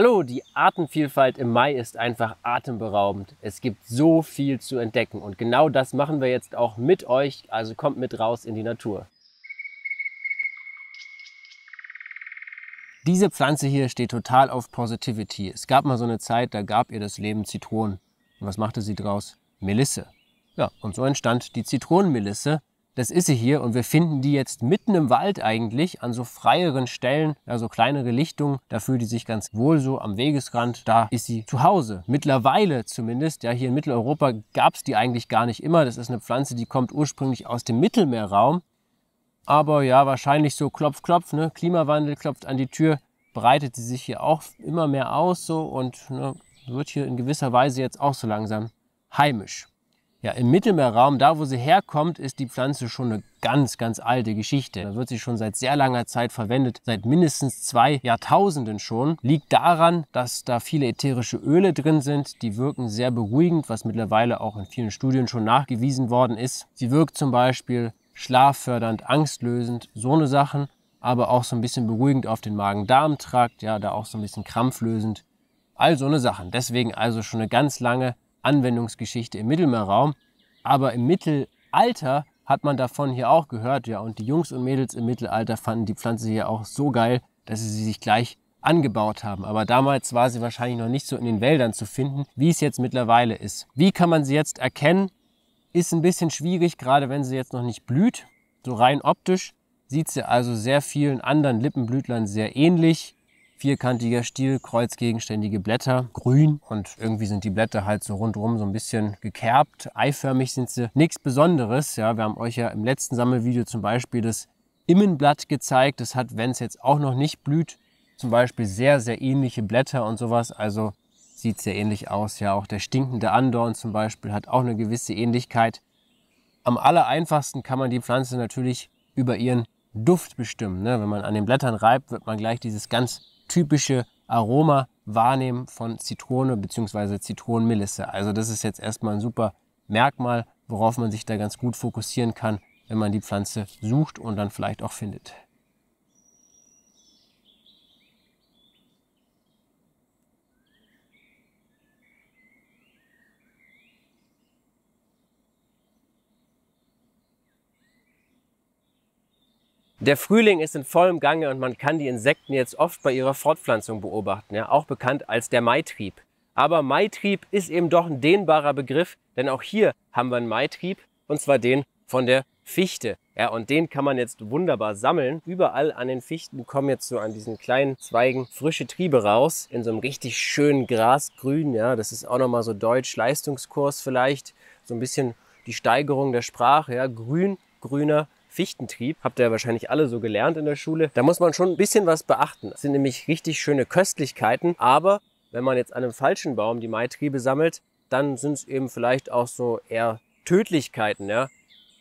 Hallo, die Artenvielfalt im Mai ist einfach atemberaubend. Es gibt so viel zu entdecken und genau das machen wir jetzt auch mit euch, also kommt mit raus in die Natur. Diese Pflanze hier steht total auf Positivity. Es gab mal so eine Zeit, da gab ihr das Leben Zitronen. Und was machte sie draus? Melisse. Ja, und so entstand die Zitronenmelisse, das ist sie hier und wir finden die jetzt mitten im Wald eigentlich an so freieren Stellen, also kleinere Lichtungen. Da fühlt die sich ganz wohl so am Wegesrand. Da ist sie zu Hause. Mittlerweile zumindest, ja hier in Mitteleuropa gab es die eigentlich gar nicht immer. Das ist eine Pflanze, die kommt ursprünglich aus dem Mittelmeerraum. Aber ja, wahrscheinlich so klopf, klopf, ne? Klimawandel klopft an die Tür, breitet sie sich hier auch immer mehr aus so und ne, wird hier in gewisser Weise jetzt auch so langsam heimisch. Ja, im Mittelmeerraum, da wo sie herkommt, ist die Pflanze schon eine ganz, ganz alte Geschichte. Da wird sie schon seit sehr langer Zeit verwendet, seit mindestens zwei Jahrtausenden schon. Liegt daran, dass da viele ätherische Öle drin sind, die wirken sehr beruhigend, was mittlerweile auch in vielen Studien schon nachgewiesen worden ist. Sie wirkt zum Beispiel schlaffördernd, angstlösend, so eine Sachen, aber auch so ein bisschen beruhigend auf den Magen-Darm-Trakt, ja, da auch so ein bisschen krampflösend. All so eine Sachen. Deswegen also schon eine ganz lange Anwendungsgeschichte im Mittelmeerraum. Aber im Mittelalter hat man davon hier auch gehört, ja. Und die Jungs und Mädels im Mittelalter fanden die Pflanze hier auch so geil, dass sie sie sich gleich angebaut haben. Aber damals war sie wahrscheinlich noch nicht so in den Wäldern zu finden, wie es jetzt mittlerweile ist. Wie kann man sie jetzt erkennen? Ist ein bisschen schwierig, gerade wenn sie jetzt noch nicht blüht. So rein optisch sieht sie also sehr vielen anderen Lippenblütlern sehr ähnlich vierkantiger Stiel, kreuzgegenständige Blätter, grün und irgendwie sind die Blätter halt so rundherum so ein bisschen gekerbt, eiförmig sind sie. Nichts Besonderes, ja, wir haben euch ja im letzten Sammelvideo zum Beispiel das Immenblatt gezeigt. Das hat, wenn es jetzt auch noch nicht blüht, zum Beispiel sehr, sehr ähnliche Blätter und sowas. Also sieht sehr ähnlich aus. Ja, auch der stinkende Andorn zum Beispiel hat auch eine gewisse Ähnlichkeit. Am aller einfachsten kann man die Pflanze natürlich über ihren Duft bestimmen. Ne? Wenn man an den Blättern reibt, wird man gleich dieses ganz typische Aroma wahrnehmen von Zitrone bzw. Zitronenmelisse. Also das ist jetzt erstmal ein super Merkmal, worauf man sich da ganz gut fokussieren kann, wenn man die Pflanze sucht und dann vielleicht auch findet. Der Frühling ist in vollem Gange und man kann die Insekten jetzt oft bei ihrer Fortpflanzung beobachten, ja, auch bekannt als der Maitrieb. Aber Maitrieb ist eben doch ein dehnbarer Begriff, denn auch hier haben wir einen Maitrieb und zwar den von der Fichte. Ja, und den kann man jetzt wunderbar sammeln. Überall an den Fichten kommen jetzt so an diesen kleinen Zweigen frische Triebe raus, in so einem richtig schönen Grasgrün. Ja, das ist auch nochmal so Deutsch-Leistungskurs vielleicht. So ein bisschen die Steigerung der Sprache. Ja, grün, grüner Fichtentrieb. Habt ihr wahrscheinlich alle so gelernt in der Schule. Da muss man schon ein bisschen was beachten. Das sind nämlich richtig schöne Köstlichkeiten. Aber wenn man jetzt an einem falschen Baum die Maitriebe sammelt, dann sind es eben vielleicht auch so eher Tödlichkeiten. Ja?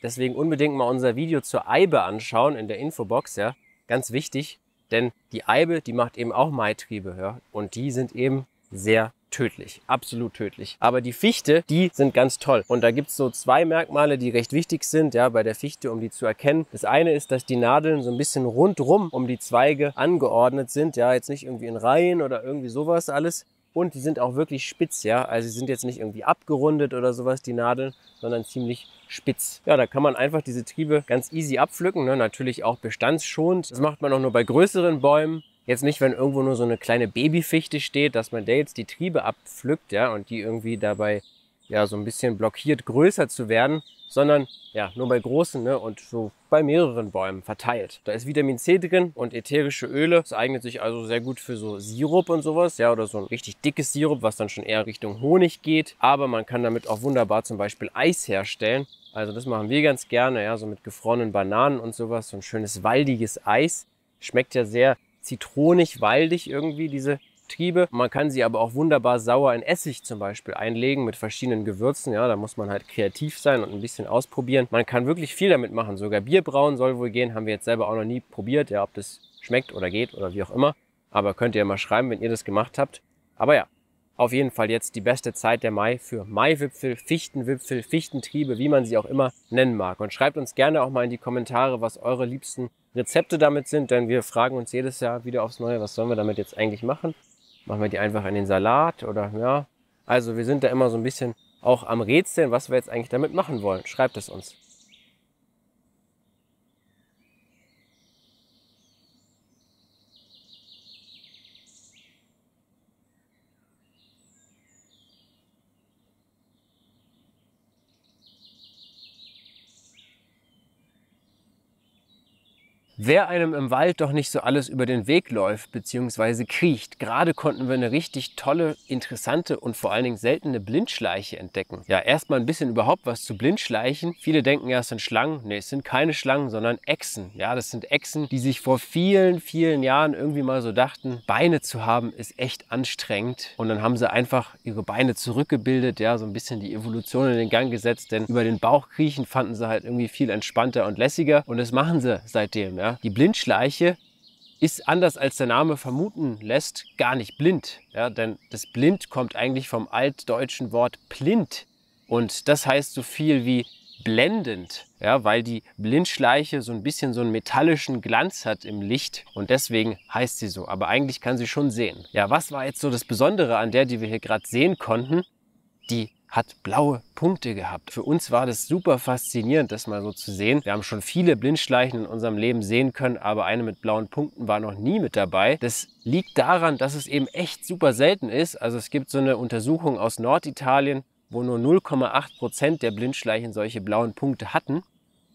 Deswegen unbedingt mal unser Video zur Eibe anschauen in der Infobox. Ja? Ganz wichtig, denn die Eibe, die macht eben auch Maitriebe. Ja? Und die sind eben sehr tödlich, absolut tödlich. Aber die Fichte, die sind ganz toll. Und da gibt's so zwei Merkmale, die recht wichtig sind, ja, bei der Fichte, um die zu erkennen. Das eine ist, dass die Nadeln so ein bisschen rundrum um die Zweige angeordnet sind, ja, jetzt nicht irgendwie in Reihen oder irgendwie sowas alles. Und die sind auch wirklich spitz, ja. Also sie sind jetzt nicht irgendwie abgerundet oder sowas, die Nadeln, sondern ziemlich spitz. Ja, da kann man einfach diese Triebe ganz easy abpflücken, ne? natürlich auch bestandsschonend. Das macht man auch nur bei größeren Bäumen. Jetzt nicht, wenn irgendwo nur so eine kleine Babyfichte steht, dass man da jetzt die Triebe abpflückt, ja, und die irgendwie dabei ja so ein bisschen blockiert, größer zu werden, sondern ja, nur bei großen ne, und so bei mehreren Bäumen verteilt. Da ist Vitamin C drin und ätherische Öle. Das eignet sich also sehr gut für so Sirup und sowas, ja, oder so ein richtig dickes Sirup, was dann schon eher Richtung Honig geht. Aber man kann damit auch wunderbar zum Beispiel Eis herstellen. Also das machen wir ganz gerne, ja, so mit gefrorenen Bananen und sowas. So ein schönes waldiges Eis. Schmeckt ja sehr zitronig, waldig irgendwie, diese Triebe. Man kann sie aber auch wunderbar sauer in Essig zum Beispiel einlegen mit verschiedenen Gewürzen. Ja, da muss man halt kreativ sein und ein bisschen ausprobieren. Man kann wirklich viel damit machen. Sogar Bierbrauen soll wohl gehen. Haben wir jetzt selber auch noch nie probiert. Ja, ob das schmeckt oder geht oder wie auch immer. Aber könnt ihr mal schreiben, wenn ihr das gemacht habt. Aber ja, auf jeden Fall jetzt die beste Zeit der Mai für Maiwipfel, Fichtenwipfel, Fichtentriebe, wie man sie auch immer nennen mag. Und schreibt uns gerne auch mal in die Kommentare, was eure liebsten Rezepte damit sind, denn wir fragen uns jedes Jahr wieder aufs Neue, was sollen wir damit jetzt eigentlich machen. Machen wir die einfach in den Salat oder ja. Also wir sind da immer so ein bisschen auch am Rätseln, was wir jetzt eigentlich damit machen wollen. Schreibt es uns. Wer einem im Wald doch nicht so alles über den Weg läuft bzw. kriecht. Gerade konnten wir eine richtig tolle, interessante und vor allen Dingen seltene Blindschleiche entdecken. Ja, erstmal ein bisschen überhaupt was zu Blindschleichen. Viele denken ja, es sind Schlangen. Nee, es sind keine Schlangen, sondern Echsen. Ja, das sind Echsen, die sich vor vielen, vielen Jahren irgendwie mal so dachten, Beine zu haben ist echt anstrengend. Und dann haben sie einfach ihre Beine zurückgebildet, ja, so ein bisschen die Evolution in den Gang gesetzt, denn über den Bauch kriechen fanden sie halt irgendwie viel entspannter und lässiger. Und das machen sie seitdem, ja. Die Blindschleiche ist anders als der Name vermuten lässt, gar nicht blind. Ja? Denn das Blind kommt eigentlich vom altdeutschen Wort blind. Und das heißt so viel wie blendend, ja, weil die Blindschleiche so ein bisschen so einen metallischen Glanz hat im Licht und deswegen heißt sie so. Aber eigentlich kann sie schon sehen. Ja, was war jetzt so das Besondere an der, die wir hier gerade sehen konnten? Die hat blaue Punkte gehabt. Für uns war das super faszinierend, das mal so zu sehen. Wir haben schon viele Blindschleichen in unserem Leben sehen können, aber eine mit blauen Punkten war noch nie mit dabei. Das liegt daran, dass es eben echt super selten ist. Also es gibt so eine Untersuchung aus Norditalien, wo nur 0,8 Prozent der Blindschleichen solche blauen Punkte hatten.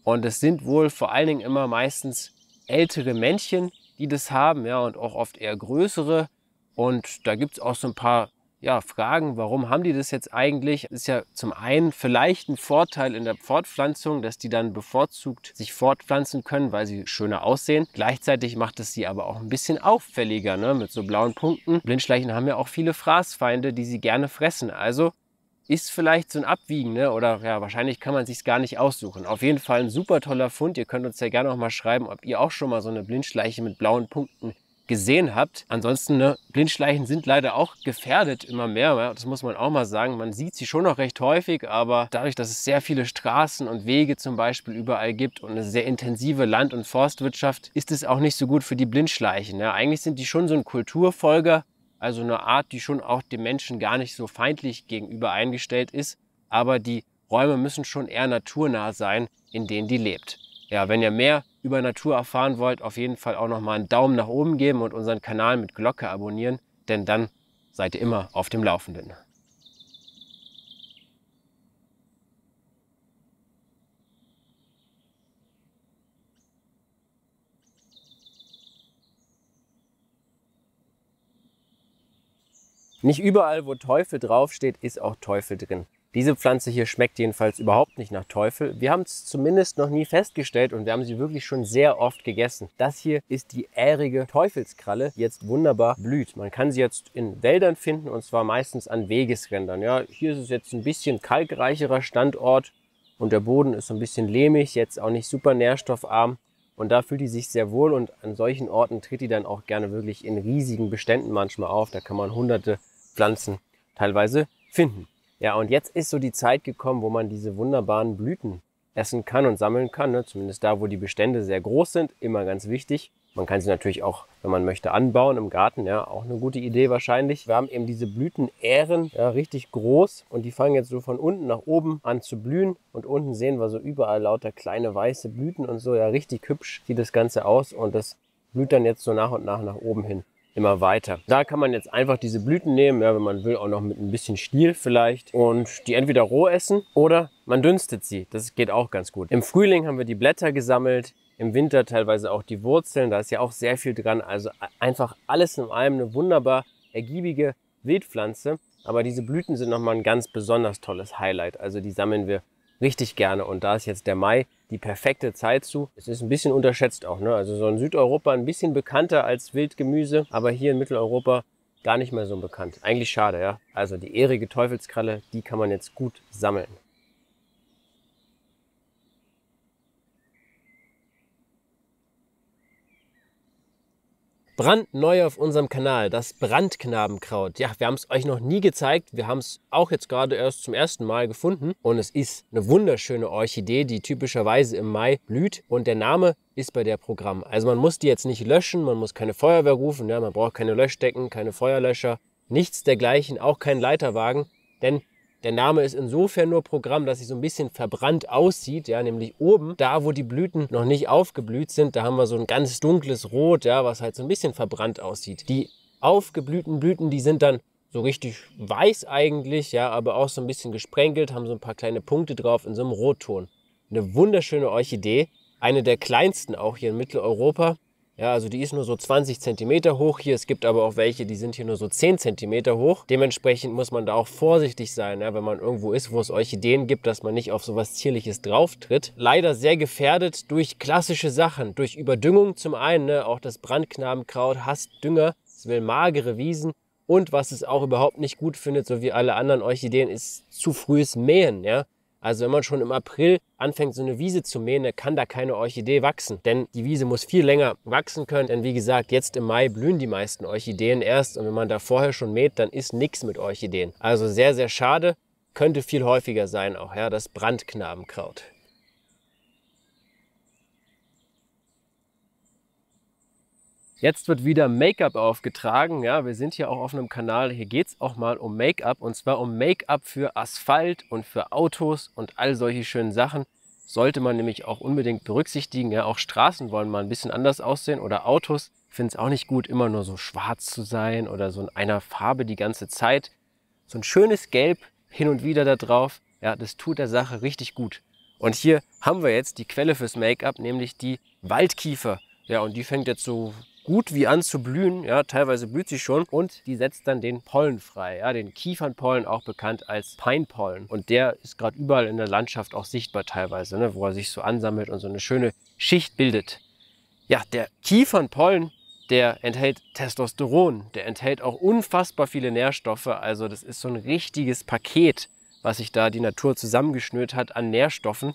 Und es sind wohl vor allen Dingen immer meistens ältere Männchen, die das haben, ja, und auch oft eher größere. Und da gibt es auch so ein paar ja, fragen, warum haben die das jetzt eigentlich? Ist ja zum einen vielleicht ein Vorteil in der Fortpflanzung, dass die dann bevorzugt sich fortpflanzen können, weil sie schöner aussehen. Gleichzeitig macht es sie aber auch ein bisschen auffälliger ne? mit so blauen Punkten. Blindschleichen haben ja auch viele Fraßfeinde, die sie gerne fressen. Also ist vielleicht so ein Abwiegen, ne? oder ja, wahrscheinlich kann man sich gar nicht aussuchen. Auf jeden Fall ein super toller Fund. Ihr könnt uns ja gerne auch mal schreiben, ob ihr auch schon mal so eine Blindschleiche mit blauen Punkten gesehen habt. Ansonsten, ne, Blindschleichen sind leider auch gefährdet immer mehr. Das muss man auch mal sagen. Man sieht sie schon noch recht häufig, aber dadurch, dass es sehr viele Straßen und Wege zum Beispiel überall gibt und eine sehr intensive Land- und Forstwirtschaft, ist es auch nicht so gut für die Blindschleichen. Ja, eigentlich sind die schon so ein Kulturfolger, also eine Art, die schon auch dem Menschen gar nicht so feindlich gegenüber eingestellt ist. Aber die Räume müssen schon eher naturnah sein, in denen die lebt. Ja, wenn ihr mehr über Natur erfahren wollt, auf jeden Fall auch nochmal einen Daumen nach oben geben und unseren Kanal mit Glocke abonnieren, denn dann seid ihr immer auf dem Laufenden. Nicht überall, wo Teufel draufsteht, ist auch Teufel drin. Diese Pflanze hier schmeckt jedenfalls überhaupt nicht nach Teufel. Wir haben es zumindest noch nie festgestellt und wir haben sie wirklich schon sehr oft gegessen. Das hier ist die ährige Teufelskralle, die jetzt wunderbar blüht. Man kann sie jetzt in Wäldern finden und zwar meistens an Wegesrändern. Ja, hier ist es jetzt ein bisschen kalkreicherer Standort und der Boden ist so ein bisschen lehmig, jetzt auch nicht super nährstoffarm. Und da fühlt die sich sehr wohl und an solchen Orten tritt die dann auch gerne wirklich in riesigen Beständen manchmal auf. Da kann man hunderte Pflanzen teilweise finden. Ja, und jetzt ist so die Zeit gekommen, wo man diese wunderbaren Blüten essen kann und sammeln kann. Ne? Zumindest da, wo die Bestände sehr groß sind, immer ganz wichtig. Man kann sie natürlich auch, wenn man möchte, anbauen im Garten. Ja, auch eine gute Idee wahrscheinlich. Wir haben eben diese Blütenähren, ja, richtig groß. Und die fangen jetzt so von unten nach oben an zu blühen. Und unten sehen wir so überall lauter kleine weiße Blüten und so. Ja, richtig hübsch sieht das Ganze aus. Und das blüht dann jetzt so nach und nach nach oben hin immer weiter. Da kann man jetzt einfach diese Blüten nehmen, ja, wenn man will, auch noch mit ein bisschen Stiel vielleicht und die entweder roh essen oder man dünstet sie. Das geht auch ganz gut. Im Frühling haben wir die Blätter gesammelt, im Winter teilweise auch die Wurzeln, da ist ja auch sehr viel dran. Also einfach alles in allem eine wunderbar ergiebige Wildpflanze. Aber diese Blüten sind nochmal ein ganz besonders tolles Highlight. Also die sammeln wir richtig gerne. Und da ist jetzt der Mai die perfekte Zeit zu. Es ist ein bisschen unterschätzt auch. Ne? Also so in Südeuropa ein bisschen bekannter als Wildgemüse, aber hier in Mitteleuropa gar nicht mehr so bekannt. Eigentlich schade, ja. Also die ährige Teufelskralle, die kann man jetzt gut sammeln. Brandneu auf unserem Kanal, das Brandknabenkraut. Ja, wir haben es euch noch nie gezeigt. Wir haben es auch jetzt gerade erst zum ersten Mal gefunden. Und es ist eine wunderschöne Orchidee, die typischerweise im Mai blüht. Und der Name ist bei der Programm. Also man muss die jetzt nicht löschen, man muss keine Feuerwehr rufen, ja, man braucht keine Löschdecken, keine Feuerlöscher. nichts dergleichen, auch kein Leiterwagen, denn der Name ist insofern nur Programm, dass sie so ein bisschen verbrannt aussieht, ja, nämlich oben, da wo die Blüten noch nicht aufgeblüht sind, da haben wir so ein ganz dunkles Rot, ja, was halt so ein bisschen verbrannt aussieht. Die aufgeblühten Blüten, die sind dann so richtig weiß eigentlich, ja, aber auch so ein bisschen gesprenkelt, haben so ein paar kleine Punkte drauf in so einem Rotton. Eine wunderschöne Orchidee, eine der kleinsten auch hier in Mitteleuropa. Ja, also die ist nur so 20 cm hoch hier. Es gibt aber auch welche, die sind hier nur so 10 cm hoch. Dementsprechend muss man da auch vorsichtig sein, ja, wenn man irgendwo ist, wo es Orchideen gibt, dass man nicht auf so was Zierliches drauftritt. Leider sehr gefährdet durch klassische Sachen, durch Überdüngung zum einen. Ne, auch das Brandknabenkraut hasst Dünger, es will magere Wiesen. Und was es auch überhaupt nicht gut findet, so wie alle anderen Orchideen, ist zu frühes Mähen. Ja? Also wenn man schon im April anfängt, so eine Wiese zu mähen, dann kann da keine Orchidee wachsen. Denn die Wiese muss viel länger wachsen können. Denn wie gesagt, jetzt im Mai blühen die meisten Orchideen erst. Und wenn man da vorher schon mäht, dann ist nichts mit Orchideen. Also sehr, sehr schade. Könnte viel häufiger sein auch, ja, das Brandknabenkraut. Jetzt wird wieder Make-up aufgetragen. Ja, wir sind hier auch auf einem Kanal. Hier geht es auch mal um Make-up und zwar um Make-up für Asphalt und für Autos und all solche schönen Sachen. Sollte man nämlich auch unbedingt berücksichtigen. Ja, auch Straßen wollen mal ein bisschen anders aussehen oder Autos. Ich finde es auch nicht gut, immer nur so schwarz zu sein oder so in einer Farbe die ganze Zeit. So ein schönes Gelb hin und wieder da drauf. Ja, das tut der Sache richtig gut. Und hier haben wir jetzt die Quelle fürs Make-up, nämlich die Waldkiefer. Ja, und die fängt jetzt so gut wie an zu blühen. Ja, teilweise blüht sie schon und die setzt dann den Pollen frei. Ja, den Kiefernpollen, auch bekannt als Peinpollen. Und der ist gerade überall in der Landschaft auch sichtbar teilweise, ne, wo er sich so ansammelt und so eine schöne Schicht bildet. Ja, der Kiefernpollen, der enthält Testosteron, der enthält auch unfassbar viele Nährstoffe. Also das ist so ein richtiges Paket, was sich da die Natur zusammengeschnürt hat an Nährstoffen.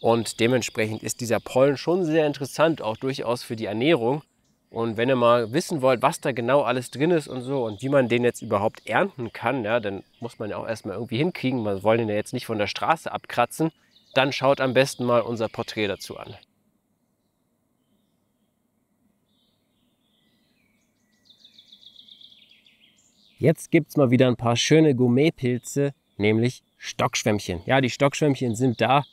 Und dementsprechend ist dieser Pollen schon sehr interessant, auch durchaus für die Ernährung. Und wenn ihr mal wissen wollt, was da genau alles drin ist und so und wie man den jetzt überhaupt ernten kann, ja, dann muss man ja auch erstmal irgendwie hinkriegen. Wir wollen den ja jetzt nicht von der Straße abkratzen. Dann schaut am besten mal unser Porträt dazu an. Jetzt gibt es mal wieder ein paar schöne Gourmetpilze, nämlich Stockschwämmchen. Ja, die Stockschwämmchen sind da.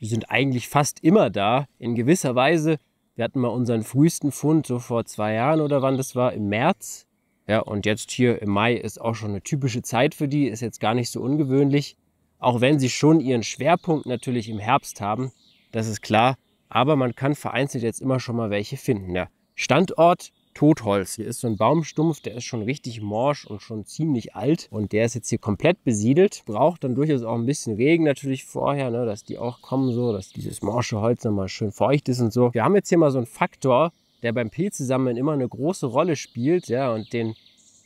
Die sind eigentlich fast immer da. In gewisser Weise wir hatten mal unseren frühesten Fund so vor zwei Jahren oder wann das war, im März. Ja, und jetzt hier im Mai ist auch schon eine typische Zeit für die, ist jetzt gar nicht so ungewöhnlich. Auch wenn sie schon ihren Schwerpunkt natürlich im Herbst haben, das ist klar. Aber man kann vereinzelt jetzt immer schon mal welche finden. Ja. Standort Totholz. Hier ist so ein Baumstumpf, der ist schon richtig morsch und schon ziemlich alt. Und der ist jetzt hier komplett besiedelt. Braucht dann durchaus auch ein bisschen Regen natürlich vorher, ne, dass die auch kommen so, dass dieses morsche Holz nochmal schön feucht ist und so. Wir haben jetzt hier mal so einen Faktor, der beim Pilzesammeln immer eine große Rolle spielt. Ja, und den,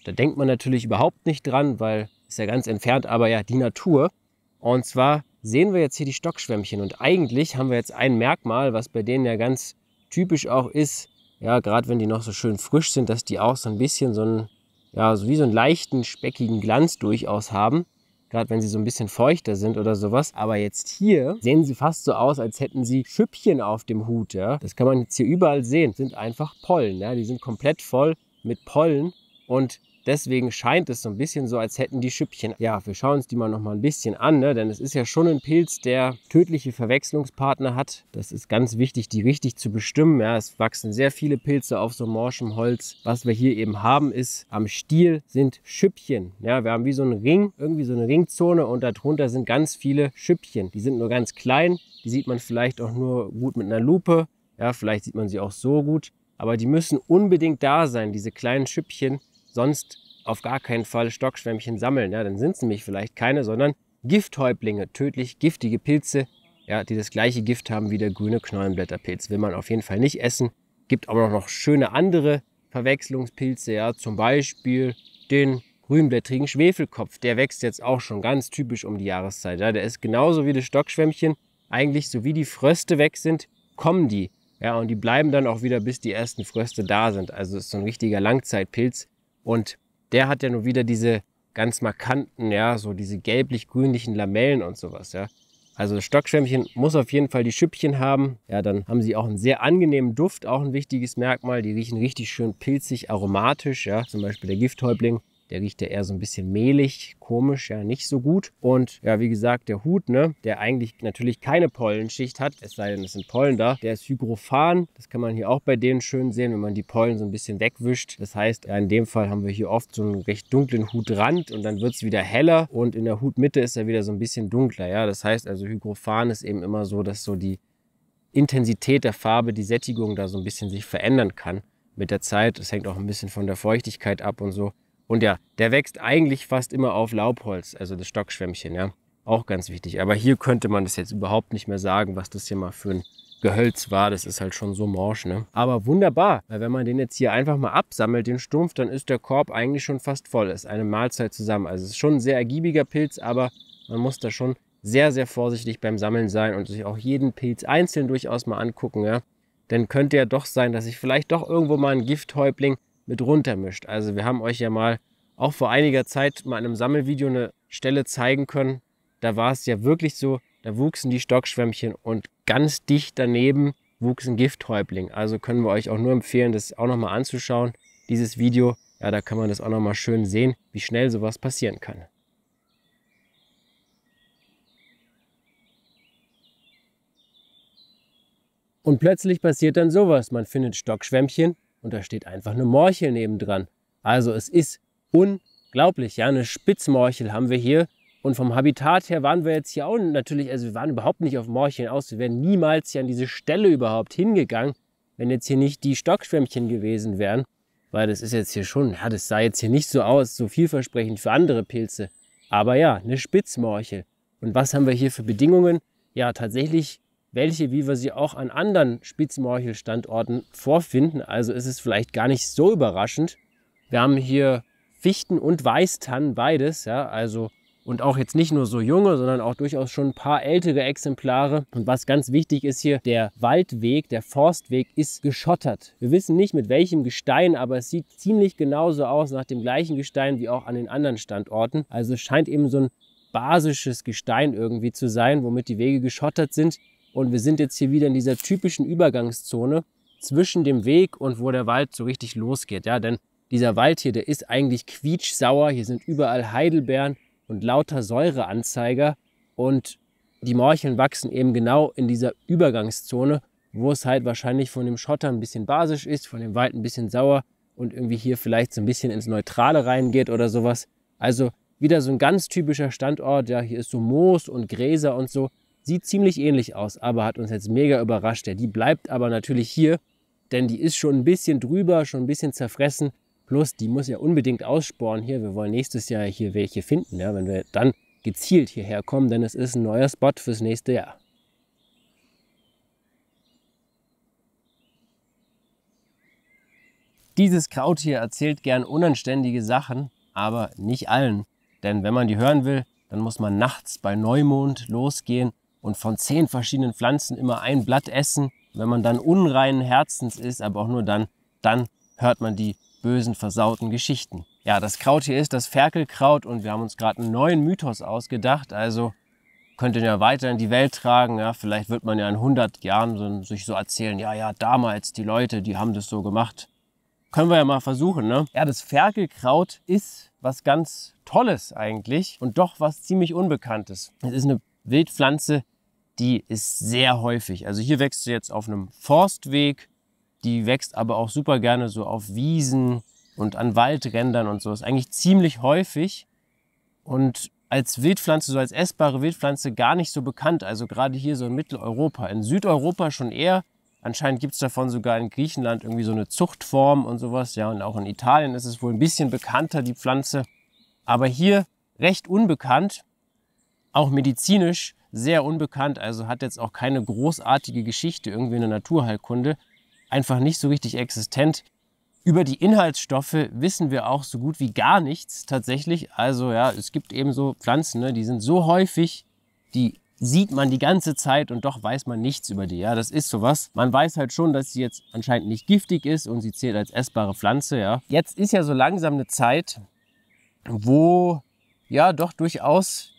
da denkt man natürlich überhaupt nicht dran, weil ist ja ganz entfernt, aber ja, die Natur. Und zwar sehen wir jetzt hier die Stockschwämmchen. Und eigentlich haben wir jetzt ein Merkmal, was bei denen ja ganz typisch auch ist, ja, gerade wenn die noch so schön frisch sind, dass die auch so ein bisschen so einen, ja, so wie so einen leichten, speckigen Glanz durchaus haben. Gerade wenn sie so ein bisschen feuchter sind oder sowas. Aber jetzt hier sehen sie fast so aus, als hätten sie Schüppchen auf dem Hut. Ja? Das kann man jetzt hier überall sehen. Das sind einfach Pollen. Ja? Die sind komplett voll mit Pollen. Und Deswegen scheint es so ein bisschen so, als hätten die Schüppchen. Ja, wir schauen uns die mal noch mal ein bisschen an, ne? denn es ist ja schon ein Pilz, der tödliche Verwechslungspartner hat. Das ist ganz wichtig, die richtig zu bestimmen. Ja, es wachsen sehr viele Pilze auf so morschem Holz. Was wir hier eben haben, ist am Stiel sind Schüppchen. Ja, wir haben wie so einen Ring, irgendwie so eine Ringzone und darunter sind ganz viele Schüppchen. Die sind nur ganz klein. Die sieht man vielleicht auch nur gut mit einer Lupe. Ja, vielleicht sieht man sie auch so gut. Aber die müssen unbedingt da sein, diese kleinen Schüppchen sonst auf gar keinen Fall Stockschwämmchen sammeln. Ja, dann sind es nämlich vielleicht keine, sondern Gifthäuptlinge, tödlich giftige Pilze, ja, die das gleiche Gift haben wie der grüne Knollenblätterpilz. Will man auf jeden Fall nicht essen. Gibt aber noch schöne andere Verwechslungspilze, ja, zum Beispiel den grünblättrigen Schwefelkopf. Der wächst jetzt auch schon ganz typisch um die Jahreszeit. Ja. Der ist genauso wie das Stockschwämmchen. Eigentlich, so wie die Fröste weg sind, kommen die. Ja, und die bleiben dann auch wieder, bis die ersten Fröste da sind. Also ist so ein richtiger Langzeitpilz. Und der hat ja nur wieder diese ganz markanten, ja, so diese gelblich-grünlichen Lamellen und sowas, ja. Also das Stockschwämmchen muss auf jeden Fall die Schüppchen haben. Ja, dann haben sie auch einen sehr angenehmen Duft, auch ein wichtiges Merkmal. Die riechen richtig schön pilzig, aromatisch, ja. Zum Beispiel der Gifthäuptling. Der riecht ja eher so ein bisschen mehlig, komisch, ja, nicht so gut. Und ja, wie gesagt, der Hut, ne, der eigentlich natürlich keine Pollenschicht hat, es sei denn, es sind Pollen da, der ist hygrophan. Das kann man hier auch bei denen schön sehen, wenn man die Pollen so ein bisschen wegwischt. Das heißt, ja, in dem Fall haben wir hier oft so einen recht dunklen Hutrand und dann wird es wieder heller und in der Hutmitte ist er wieder so ein bisschen dunkler. Ja, das heißt also, hygrophan ist eben immer so, dass so die Intensität der Farbe, die Sättigung da so ein bisschen sich verändern kann mit der Zeit. Das hängt auch ein bisschen von der Feuchtigkeit ab und so. Und ja, der wächst eigentlich fast immer auf Laubholz, also das Stockschwämmchen, ja. Auch ganz wichtig. Aber hier könnte man das jetzt überhaupt nicht mehr sagen, was das hier mal für ein Gehölz war. Das ist halt schon so morsch, ne? Aber wunderbar, weil wenn man den jetzt hier einfach mal absammelt, den Stumpf, dann ist der Korb eigentlich schon fast voll. Ist eine Mahlzeit zusammen. Also es ist schon ein sehr ergiebiger Pilz, aber man muss da schon sehr, sehr vorsichtig beim Sammeln sein und sich auch jeden Pilz einzeln durchaus mal angucken, ja. Denn könnte ja doch sein, dass sich vielleicht doch irgendwo mal ein Gifthäuptling mit runtermischt. Also wir haben euch ja mal auch vor einiger Zeit mal in einem Sammelvideo eine Stelle zeigen können. Da war es ja wirklich so, da wuchsen die Stockschwämmchen und ganz dicht daneben wuchs ein Gifthäuptling. Also können wir euch auch nur empfehlen, das auch nochmal anzuschauen, dieses Video. Ja, da kann man das auch nochmal schön sehen, wie schnell sowas passieren kann. Und plötzlich passiert dann sowas. Man findet Stockschwämmchen und da steht einfach eine Morchel nebendran. Also es ist unglaublich. Ja, eine Spitzmorchel haben wir hier. Und vom Habitat her waren wir jetzt hier auch natürlich, also wir waren überhaupt nicht auf Morcheln aus. Wir wären niemals hier an diese Stelle überhaupt hingegangen, wenn jetzt hier nicht die Stockschwämmchen gewesen wären. Weil das ist jetzt hier schon, ja, das sah jetzt hier nicht so aus, so vielversprechend für andere Pilze. Aber ja, eine Spitzmorchel. Und was haben wir hier für Bedingungen? Ja, tatsächlich welche, wie wir sie auch an anderen Spitzmorchelstandorten vorfinden. Also ist es vielleicht gar nicht so überraschend. Wir haben hier Fichten und Weißtannen, beides, ja, also und auch jetzt nicht nur so junge, sondern auch durchaus schon ein paar ältere Exemplare. Und was ganz wichtig ist hier, der Waldweg, der Forstweg ist geschottert. Wir wissen nicht mit welchem Gestein, aber es sieht ziemlich genauso aus nach dem gleichen Gestein wie auch an den anderen Standorten. Also es scheint eben so ein basisches Gestein irgendwie zu sein, womit die Wege geschottert sind. Und wir sind jetzt hier wieder in dieser typischen Übergangszone zwischen dem Weg und wo der Wald so richtig losgeht. Ja, denn dieser Wald hier, der ist eigentlich quietschsauer. Hier sind überall Heidelbeeren und lauter Säureanzeiger. Und die Morcheln wachsen eben genau in dieser Übergangszone, wo es halt wahrscheinlich von dem Schotter ein bisschen basisch ist, von dem Wald ein bisschen sauer und irgendwie hier vielleicht so ein bisschen ins Neutrale reingeht oder sowas. Also wieder so ein ganz typischer Standort. Ja, hier ist so Moos und Gräser und so. Sieht ziemlich ähnlich aus, aber hat uns jetzt mega überrascht. Die bleibt aber natürlich hier, denn die ist schon ein bisschen drüber, schon ein bisschen zerfressen. Plus, die muss ja unbedingt aussporen hier. Wir wollen nächstes Jahr hier welche finden, ja, wenn wir dann gezielt hierher kommen, denn es ist ein neuer Spot fürs nächste Jahr. Dieses Kraut hier erzählt gern unanständige Sachen, aber nicht allen. Denn wenn man die hören will, dann muss man nachts bei Neumond losgehen und von zehn verschiedenen Pflanzen immer ein Blatt essen. Wenn man dann unreinen Herzens ist, aber auch nur dann, dann hört man die bösen, versauten Geschichten. Ja, das Kraut hier ist das Ferkelkraut und wir haben uns gerade einen neuen Mythos ausgedacht. Also könnt ihr ja weiter in die Welt tragen. Ja, vielleicht wird man ja in 100 Jahren so, sich so erzählen, ja, ja, damals die Leute, die haben das so gemacht. Können wir ja mal versuchen, ne? Ja, das Ferkelkraut ist was ganz Tolles eigentlich und doch was ziemlich Unbekanntes. Es ist eine Wildpflanze, die ist sehr häufig. Also hier wächst sie jetzt auf einem Forstweg, die wächst aber auch super gerne so auf Wiesen und an Waldrändern und so. Ist eigentlich ziemlich häufig und als Wildpflanze, so als essbare Wildpflanze gar nicht so bekannt. Also gerade hier so in Mitteleuropa. In Südeuropa schon eher. Anscheinend gibt es davon sogar in Griechenland irgendwie so eine Zuchtform und sowas. Ja, und auch in Italien ist es wohl ein bisschen bekannter, die Pflanze. Aber hier recht unbekannt, auch medizinisch sehr unbekannt, also hat jetzt auch keine großartige Geschichte irgendwie in der Naturheilkunde, einfach nicht so richtig existent. Über die Inhaltsstoffe wissen wir auch so gut wie gar nichts tatsächlich. Also ja, es gibt eben so Pflanzen, ne, die sind so häufig, die sieht man die ganze Zeit und doch weiß man nichts über die. Ja, das ist sowas. Man weiß halt schon, dass sie jetzt anscheinend nicht giftig ist und sie zählt als essbare Pflanze. Ja, jetzt ist ja so langsam eine Zeit, wo ja doch durchaus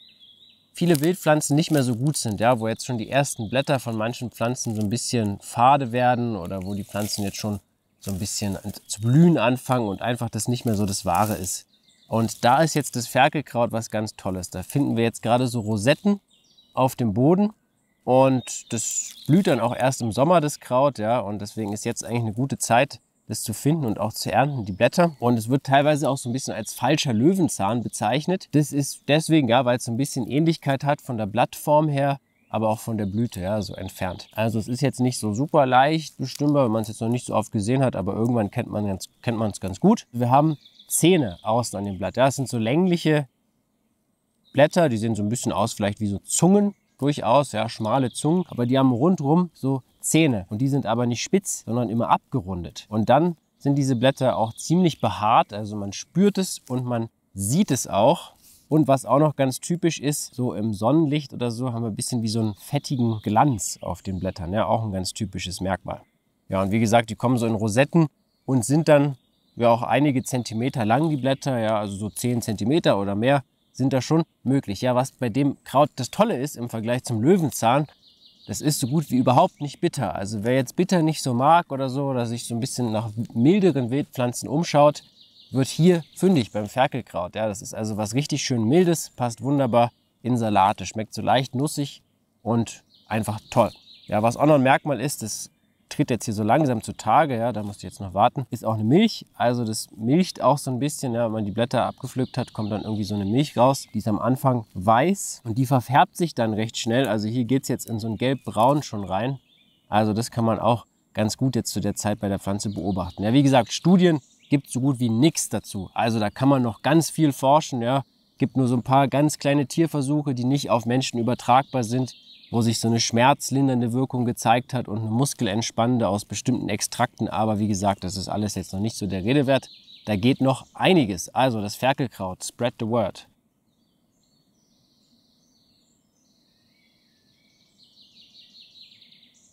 viele Wildpflanzen nicht mehr so gut sind, ja, wo jetzt schon die ersten Blätter von manchen Pflanzen so ein bisschen fade werden oder wo die Pflanzen jetzt schon so ein bisschen zu blühen anfangen und einfach das nicht mehr so das Wahre ist. Und da ist jetzt das Ferkelkraut was ganz Tolles. Da finden wir jetzt gerade so Rosetten auf dem Boden. Und das blüht dann auch erst im Sommer, das Kraut. Ja, und deswegen ist jetzt eigentlich eine gute Zeit, das zu finden und auch zu ernten, die Blätter. Und es wird teilweise auch so ein bisschen als falscher Löwenzahn bezeichnet. Das ist deswegen, ja, weil es so ein bisschen Ähnlichkeit hat von der Blattform her, aber auch von der Blüte, ja, so entfernt. Also es ist jetzt nicht so super leicht bestimmbar, wenn man es jetzt noch nicht so oft gesehen hat, aber irgendwann kennt man es kennt ganz gut. Wir haben Zähne außen an dem Blatt. Ja, das sind so längliche Blätter, die sehen so ein bisschen aus, vielleicht wie so Zungen durchaus, ja, schmale Zungen, aber die haben rundherum so Zähne und die sind aber nicht spitz, sondern immer abgerundet. Und dann sind diese Blätter auch ziemlich behaart, also man spürt es und man sieht es auch. Und was auch noch ganz typisch ist, so im Sonnenlicht oder so, haben wir ein bisschen wie so einen fettigen Glanz auf den Blättern. Ja, auch ein ganz typisches Merkmal. Ja, und wie gesagt, die kommen so in Rosetten und sind dann ja auch einige Zentimeter lang, die Blätter, ja, also so 10 Zentimeter oder mehr sind da schon möglich. Ja, was bei dem Kraut das Tolle ist im Vergleich zum Löwenzahn, das ist so gut wie überhaupt nicht bitter. Also wer jetzt bitter nicht so mag oder so, oder sich so ein bisschen nach milderen Wildpflanzen umschaut, wird hier fündig beim Ferkelkraut. Ja, das ist also was richtig schön mildes, passt wunderbar in Salate, schmeckt so leicht nussig und einfach toll. Ja, was auch noch ein Merkmal ist, das tritt jetzt hier so langsam zutage, ja, da musst du jetzt noch warten, ist auch eine Milch. Also das milcht auch so ein bisschen, ja, wenn man die Blätter abgepflückt hat, kommt dann irgendwie so eine Milch raus. Die ist am Anfang weiß und die verfärbt sich dann recht schnell. Also hier geht es jetzt in so ein gelb-braun schon rein. Also das kann man auch ganz gut jetzt zu der Zeit bei der Pflanze beobachten. Ja, wie gesagt, Studien gibt so gut wie nichts dazu. Also da kann man noch ganz viel forschen, ja. Gibt nur so ein paar ganz kleine Tierversuche, die nicht auf Menschen übertragbar sind wo sich so eine schmerzlindernde Wirkung gezeigt hat und eine muskelentspannende aus bestimmten Extrakten. Aber wie gesagt, das ist alles jetzt noch nicht so der Rede wert. Da geht noch einiges. Also das Ferkelkraut, spread the word.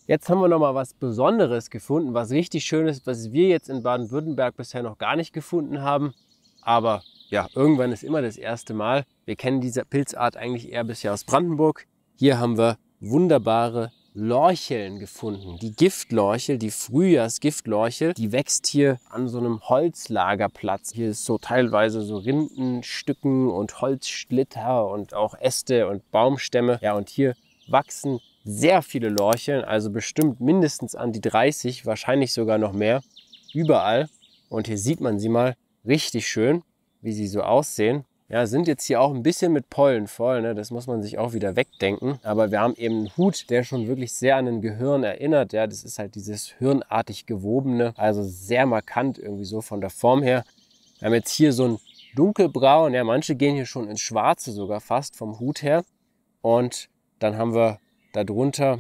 Jetzt haben wir noch mal was Besonderes gefunden, was richtig schön ist, was wir jetzt in Baden-Württemberg bisher noch gar nicht gefunden haben. Aber ja, irgendwann ist immer das erste Mal. Wir kennen diese Pilzart eigentlich eher bisher aus Brandenburg. Hier haben wir wunderbare Lorcheln gefunden. Die Giftlorchel, die Frühjahrsgiftlorchel, die wächst hier an so einem Holzlagerplatz. Hier ist so teilweise so Rindenstücken und Holzschlitter und auch Äste und Baumstämme. Ja, und hier wachsen sehr viele Lorcheln, also bestimmt mindestens an die 30, wahrscheinlich sogar noch mehr, überall. Und hier sieht man sie mal richtig schön, wie sie so aussehen ja, sind jetzt hier auch ein bisschen mit Pollen voll. Ne? Das muss man sich auch wieder wegdenken. Aber wir haben eben einen Hut, der schon wirklich sehr an ein Gehirn erinnert. Ja, das ist halt dieses hirnartig gewobene, also sehr markant irgendwie so von der Form her. Wir haben jetzt hier so ein dunkelbraun, ja, manche gehen hier schon ins Schwarze sogar fast vom Hut her. Und dann haben wir darunter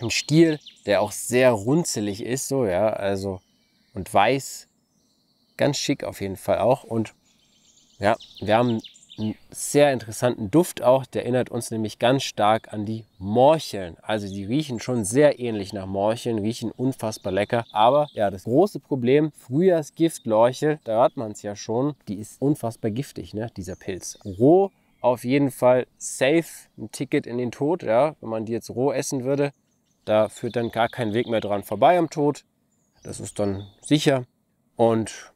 einen Stiel, der auch sehr runzelig ist, so, ja, also und weiß. Ganz schick auf jeden Fall auch. Und ja, wir haben einen sehr interessanten Duft auch. Der erinnert uns nämlich ganz stark an die Morcheln. Also die riechen schon sehr ähnlich nach Morcheln, riechen unfassbar lecker. Aber ja, das große Problem, Frühjahrsgiftlorchel, da hört man es ja schon, die ist unfassbar giftig, ne, dieser Pilz. Roh auf jeden Fall safe ein Ticket in den Tod, ja, wenn man die jetzt roh essen würde. Da führt dann gar kein Weg mehr dran vorbei am Tod. Das ist dann sicher. Und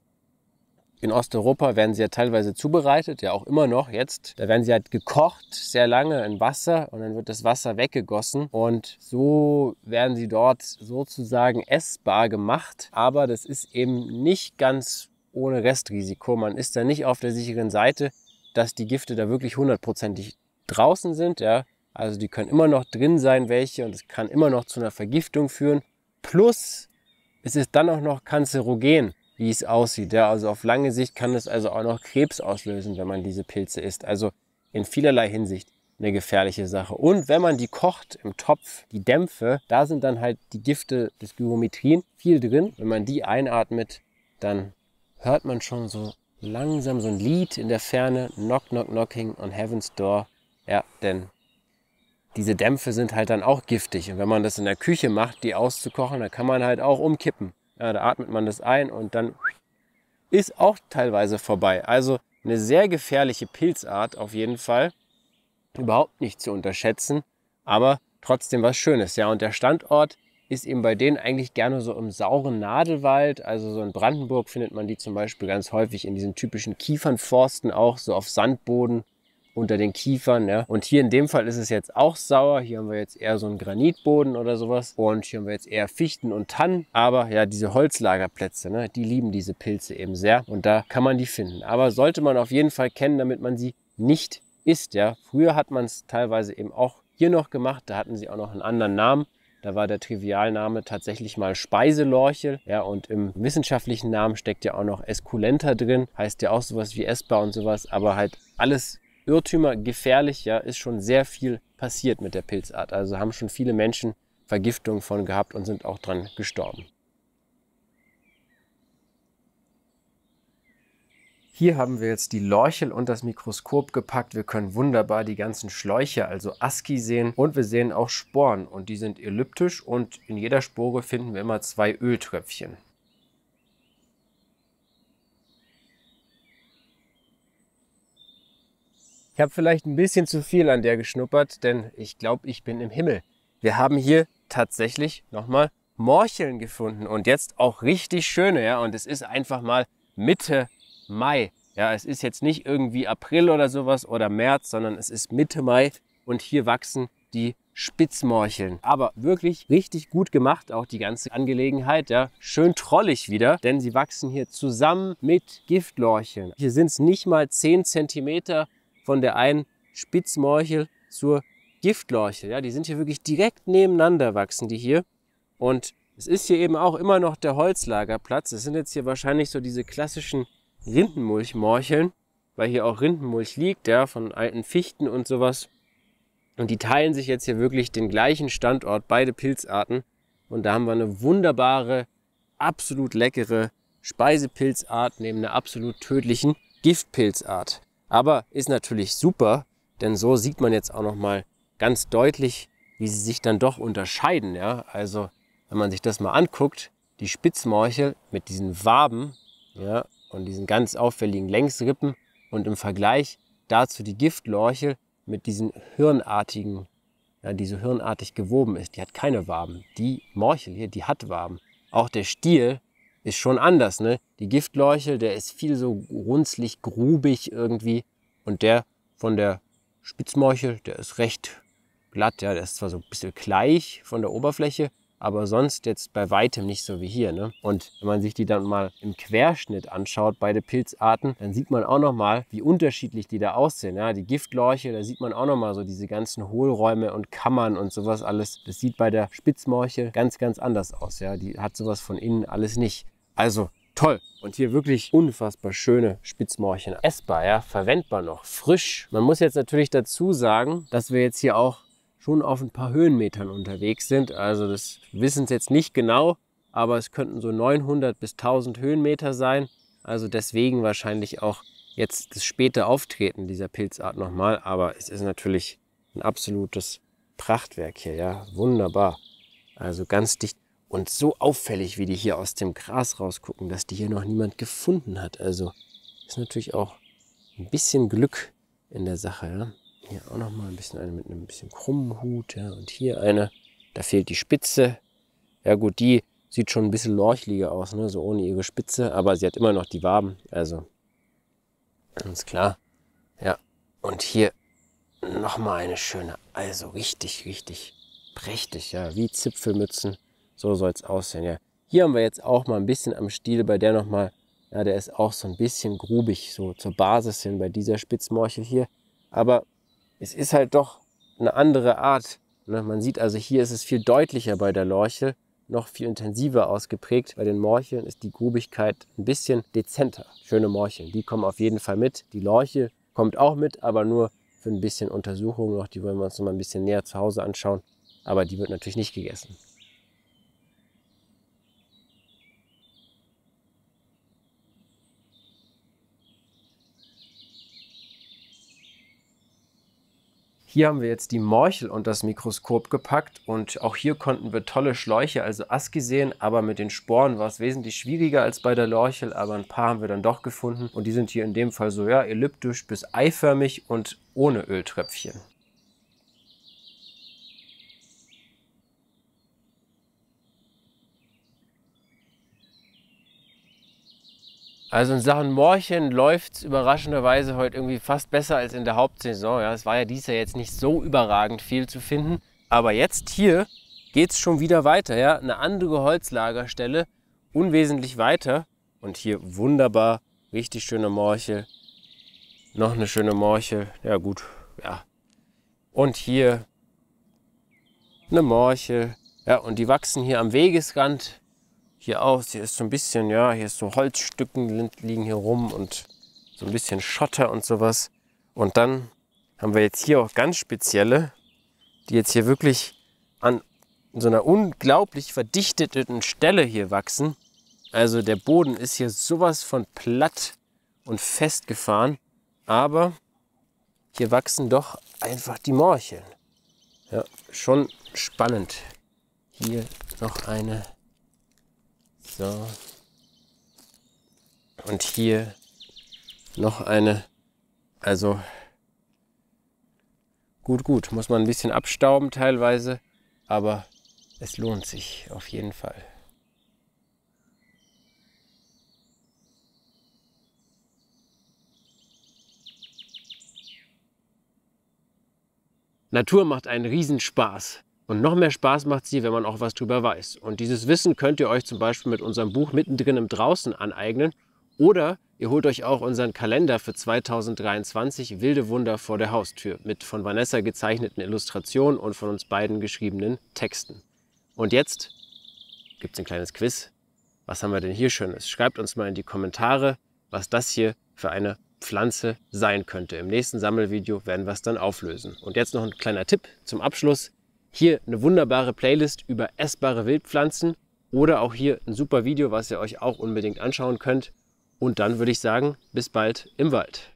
in Osteuropa werden sie ja teilweise zubereitet, ja auch immer noch jetzt. Da werden sie halt gekocht, sehr lange in Wasser und dann wird das Wasser weggegossen und so werden sie dort sozusagen essbar gemacht. Aber das ist eben nicht ganz ohne Restrisiko. Man ist da nicht auf der sicheren Seite, dass die Gifte da wirklich hundertprozentig draußen sind. Ja. Also die können immer noch drin sein, welche, und es kann immer noch zu einer Vergiftung führen. Plus, es ist dann auch noch kanzerogen wie es aussieht. Ja, also auf lange Sicht kann es also auch noch Krebs auslösen, wenn man diese Pilze isst. Also in vielerlei Hinsicht eine gefährliche Sache. Und wenn man die kocht im Topf, die Dämpfe, da sind dann halt die Gifte des Gyrometrin viel drin. Wenn man die einatmet, dann hört man schon so langsam so ein Lied in der Ferne, Knock, Knock, Knocking on Heaven's Door. Ja, denn diese Dämpfe sind halt dann auch giftig. Und wenn man das in der Küche macht, die auszukochen, dann kann man halt auch umkippen. Ja, da atmet man das ein und dann ist auch teilweise vorbei. Also eine sehr gefährliche Pilzart auf jeden Fall. Überhaupt nicht zu unterschätzen, aber trotzdem was Schönes. Ja, und der Standort ist eben bei denen eigentlich gerne so im sauren Nadelwald. Also so in Brandenburg findet man die zum Beispiel ganz häufig in diesen typischen Kiefernforsten auch, so auf Sandboden unter den Kiefern. Ja. Und hier in dem Fall ist es jetzt auch sauer. Hier haben wir jetzt eher so einen Granitboden oder sowas. Und hier haben wir jetzt eher Fichten und Tannen. Aber ja, diese Holzlagerplätze, ne, die lieben diese Pilze eben sehr. Und da kann man die finden. Aber sollte man auf jeden Fall kennen, damit man sie nicht isst. Ja. Früher hat man es teilweise eben auch hier noch gemacht. Da hatten sie auch noch einen anderen Namen. Da war der Trivialname tatsächlich mal Speiselorchel. Ja, und im wissenschaftlichen Namen steckt ja auch noch Esculenta drin. Heißt ja auch sowas wie essbar und sowas. Aber halt alles Irrtümer, gefährlich, ja, ist schon sehr viel passiert mit der Pilzart. Also haben schon viele Menschen Vergiftung von gehabt und sind auch dran gestorben. Hier haben wir jetzt die Lorchel und das Mikroskop gepackt. Wir können wunderbar die ganzen Schläuche, also Asci sehen. Und wir sehen auch Sporen und die sind elliptisch und in jeder Spore finden wir immer zwei Öltröpfchen. Ich habe vielleicht ein bisschen zu viel an der geschnuppert, denn ich glaube, ich bin im Himmel. Wir haben hier tatsächlich nochmal Morcheln gefunden und jetzt auch richtig schöne, ja. Und es ist einfach mal Mitte Mai. Ja, es ist jetzt nicht irgendwie April oder sowas oder März, sondern es ist Mitte Mai und hier wachsen die Spitzmorcheln. Aber wirklich richtig gut gemacht, auch die ganze Angelegenheit. Ja. Schön trollig wieder, denn sie wachsen hier zusammen mit Giftlorcheln. Hier sind es nicht mal 10 cm von der einen Spitzmorchel zur Giftlorchel. Ja, die sind hier wirklich direkt nebeneinander wachsen die hier. Und es ist hier eben auch immer noch der Holzlagerplatz. Es sind jetzt hier wahrscheinlich so diese klassischen Rindenmulchmorcheln, weil hier auch Rindenmulch liegt, ja, von alten Fichten und sowas. Und die teilen sich jetzt hier wirklich den gleichen Standort, beide Pilzarten. Und da haben wir eine wunderbare, absolut leckere Speisepilzart neben einer absolut tödlichen Giftpilzart. Aber ist natürlich super, denn so sieht man jetzt auch noch mal ganz deutlich, wie sie sich dann doch unterscheiden. Ja? Also wenn man sich das mal anguckt, die Spitzmorchel mit diesen Waben, ja, und diesen ganz auffälligen Längsrippen und im Vergleich dazu die Giftlorchel mit diesen hirnartigen, ja, die so hirnartig gewoben ist. Die hat keine Waben. Die Morchel hier, die hat Waben. Auch der Stiel ist schon anders. Ne? Die Giftlorchel, der ist viel so runzlig, grubig irgendwie. Und der von der Spitzmorchel, der ist recht glatt. Ja, der ist zwar so ein bisschen gleich von der Oberfläche, aber sonst jetzt bei weitem nicht so wie hier. Ne? Und wenn man sich die dann mal im Querschnitt anschaut, beide Pilzarten, dann sieht man auch noch mal, wie unterschiedlich die da aussehen. Ja? Die Giftlorche, da sieht man auch noch mal so diese ganzen Hohlräume und Kammern und sowas alles. Das sieht bei der Spitzmorche ganz, ganz anders aus. Ja? Die hat sowas von innen alles nicht. Also toll. Und hier wirklich unfassbar schöne Spitzmorchen. Essbar, ja, verwendbar noch, frisch. Man muss jetzt natürlich dazu sagen, dass wir jetzt hier auch schon auf ein paar Höhenmetern unterwegs sind. Also das wissen Sie jetzt nicht genau, aber es könnten so 900 bis 1000 Höhenmeter sein. Also deswegen wahrscheinlich auch jetzt das späte Auftreten dieser Pilzart nochmal. Aber es ist natürlich ein absolutes Prachtwerk hier, ja, wunderbar. Also ganz dicht und so auffällig, wie die hier aus dem Gras rausgucken, dass die hier noch niemand gefunden hat. Also ist natürlich auch ein bisschen Glück in der Sache, ja. Hier auch noch mal ein bisschen eine mit einem bisschen krummen Hut. Ja. Und hier eine, da fehlt die Spitze. Ja gut, die sieht schon ein bisschen lorchliger aus, ne? so ohne ihre Spitze. Aber sie hat immer noch die Waben. Also ganz klar. Ja, und hier noch mal eine schöne. Also richtig, richtig prächtig. Ja, wie Zipfelmützen. So soll es aussehen. Ja. Hier haben wir jetzt auch mal ein bisschen am Stiel. Bei der noch mal, ja, der ist auch so ein bisschen grubig, so zur Basis hin bei dieser Spitzmorchel hier. Aber es ist halt doch eine andere Art. Ne? Man sieht also hier ist es viel deutlicher bei der Lorche, noch viel intensiver ausgeprägt. Bei den Morcheln ist die Grubigkeit ein bisschen dezenter. Schöne Morcheln, die kommen auf jeden Fall mit. Die Lorche kommt auch mit, aber nur für ein bisschen Untersuchung noch. Die wollen wir uns noch mal ein bisschen näher zu Hause anschauen. Aber die wird natürlich nicht gegessen. Hier haben wir jetzt die Morchel und das Mikroskop gepackt und auch hier konnten wir tolle Schläuche, also Asci sehen, aber mit den Sporen war es wesentlich schwieriger als bei der Lorchel, aber ein paar haben wir dann doch gefunden und die sind hier in dem Fall so ja elliptisch bis eiförmig und ohne Öltröpfchen. Also in Sachen Morchen läuft es überraschenderweise heute irgendwie fast besser als in der Hauptsaison. Ja, es war ja dies Jahr jetzt nicht so überragend viel zu finden. Aber jetzt hier geht es schon wieder weiter. Ja? Eine andere Holzlagerstelle, unwesentlich weiter. Und hier wunderbar, richtig schöne Morchel. Noch eine schöne Morchel. Ja gut, ja. Und hier eine Morchel. Ja, und die wachsen hier am Wegesrand hier aus. Hier ist so ein bisschen, ja, hier ist so Holzstücken liegen hier rum und so ein bisschen Schotter und sowas. Und dann haben wir jetzt hier auch ganz spezielle, die jetzt hier wirklich an so einer unglaublich verdichteten Stelle hier wachsen. Also der Boden ist hier sowas von platt und festgefahren, aber hier wachsen doch einfach die Morcheln. Ja, schon spannend. Hier noch eine so. Und hier noch eine. Also gut, gut. Muss man ein bisschen abstauben teilweise, aber es lohnt sich auf jeden Fall. Natur macht einen Riesenspaß. Und noch mehr Spaß macht sie, wenn man auch was drüber weiß. Und dieses Wissen könnt ihr euch zum Beispiel mit unserem Buch Mittendrin im Draußen aneignen. Oder ihr holt euch auch unseren Kalender für 2023 Wilde Wunder vor der Haustür mit von Vanessa gezeichneten Illustrationen und von uns beiden geschriebenen Texten. Und jetzt gibt es ein kleines Quiz. Was haben wir denn hier Schönes? Schreibt uns mal in die Kommentare, was das hier für eine Pflanze sein könnte. Im nächsten Sammelvideo werden wir es dann auflösen. Und jetzt noch ein kleiner Tipp zum Abschluss. Hier eine wunderbare Playlist über essbare Wildpflanzen oder auch hier ein super Video, was ihr euch auch unbedingt anschauen könnt. Und dann würde ich sagen, bis bald im Wald.